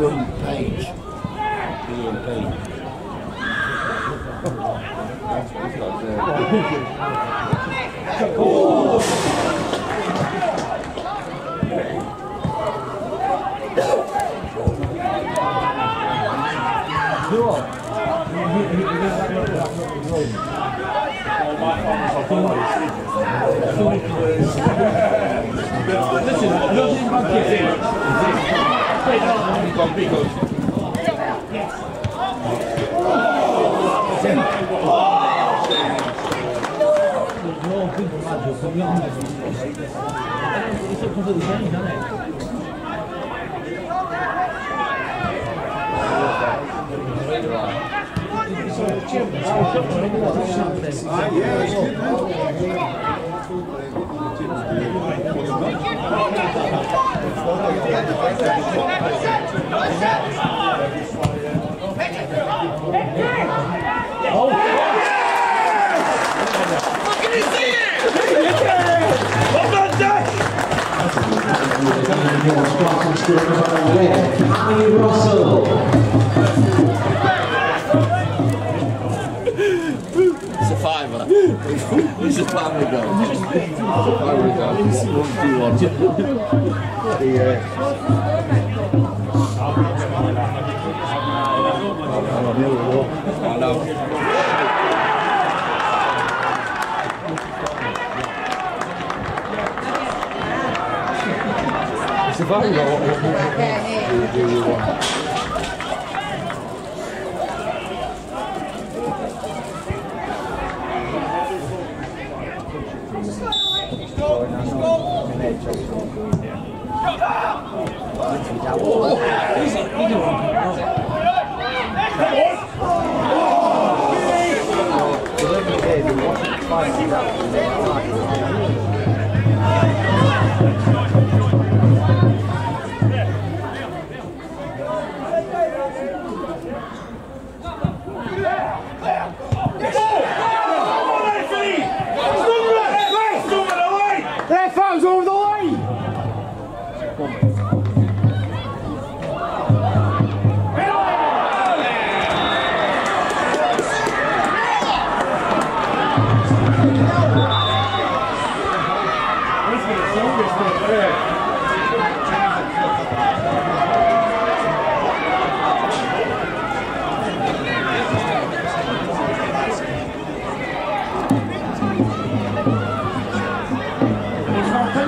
from page, from page. Yes. Oh. 这种话就不要了。但是这不是以前以前的。Thank you. Tommy Russell. It's a fiver. it's a family goal. It's a family goal. It's one, two, one. Yeah. I know. Family goal. Left foot's over the line!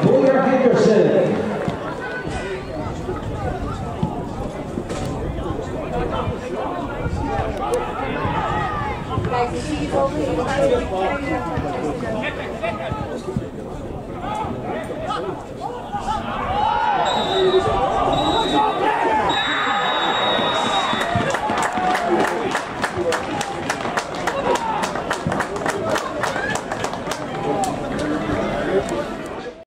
Boyer Henderson.